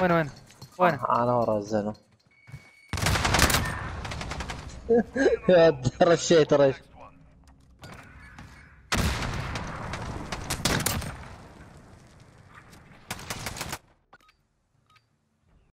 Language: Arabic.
وين وين؟ وين؟ آه، أنا ورا الزلمه يا ترى الشيء ترى